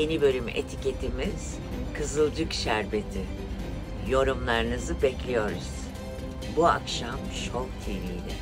Yeni bölüm etiketimiz Kızılcık Şerbeti. Yorumlarınızı bekliyoruz. Bu akşam Show TV'de.